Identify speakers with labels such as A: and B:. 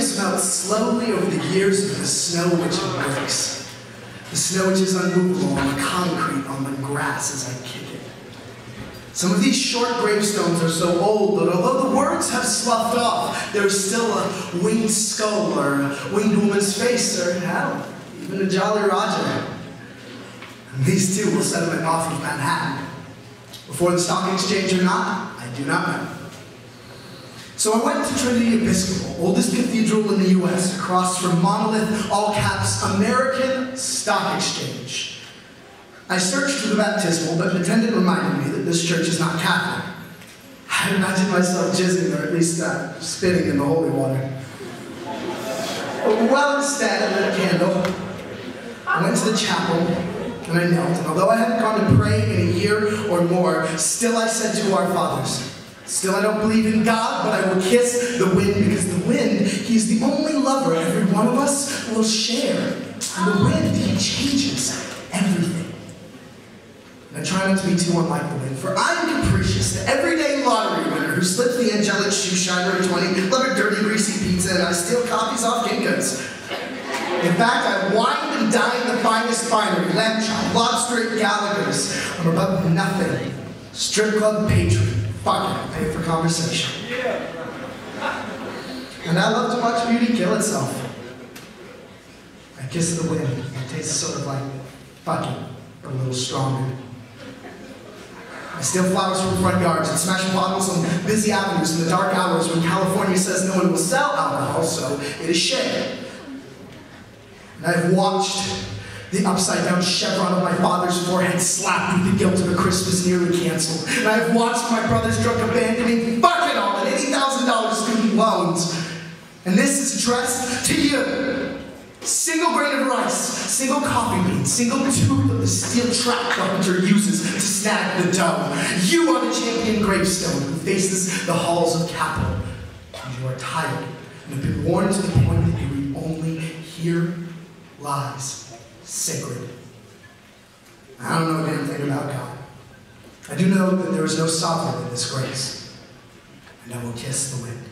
A: waves melt slowly over the years of the snow which breaks. The snow which is unmovable on the concrete, on the grass as I kick it. Some of these short gravestones are so old that although the words have sloughed off, there's still a winged skull or a winged woman's face or hell, even a Jolly Roger. And these two will settlement off of Manhattan. Before the stock exchange or not, I do not know. So I went to Trinity Episcopal, oldest cathedral in the U.S., across from Monolith, all caps, American Stock Exchange. I searched for the baptismal, but an attendant reminded me that this church is not Catholic. I imagined myself jizzing, or at least uh, in the holy water. Well, instead, I lit a candle. I went to the chapel, and I knelt. And although I hadn't gone to pray in a year or more, still I said to our fathers, Still, I don't believe in God, but I will kiss the wind because the wind, He's the only lover every one of us will share. And the wind, He changes everything. And I try not to be too unlike the wind, for I am capricious, the everyday lottery winner who slips the angelic shoe shiner at 20, love a dirty, greasy pizza, and I steal copies off Kinko's. In fact, I wine and dine the finest finery, lamb chop, lobster at Gallagher's. I'm above nothing. Strip club patron. Fuck it, pay for conversation. And I love to watch beauty kill itself. I kiss the wind. It tastes sort of like fucking, but a little stronger. I steal flowers from front yards and smash bottles on busy avenues in the dark hours when California says no one will sell alcohol, so it is shared. And I've watched the upside down chevron of my father's forehead slapped with the guilt of a Christmas nearly canceled. And I've watched my brother's drunk abandoning fuck it all and $80,000 student loans. And this is addressed to you. Single grain of rice, single coffee bean, single tooth of the steel trap carpenter uses to snag the dough. You are the champion gravestone who faces the halls of capital. And you are tired and have been worn to the point that you only hear lies sacred. I don't know anything about God. I do know that there is no sovereign in this grace, and I will kiss the wind.